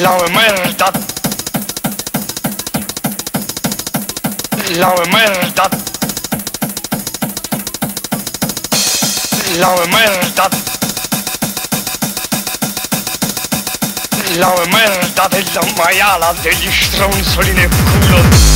La merda. La merda. La merda. La merda La maiala degli stronzoli nel culo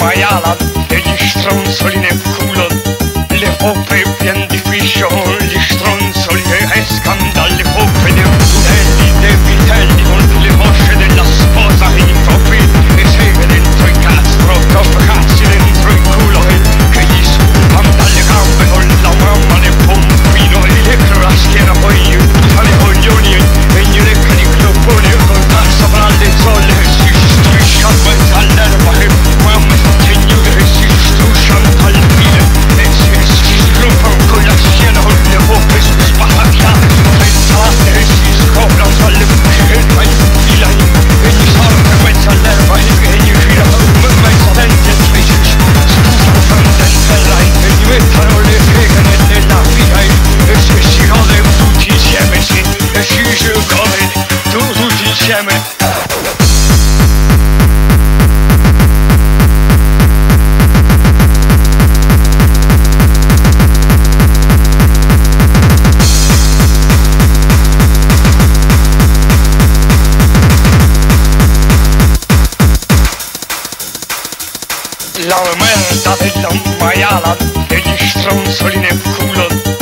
pajalat E një stronë solin e kullon Le hope vjen la mea, date la maiala, degli stronzoli nel culo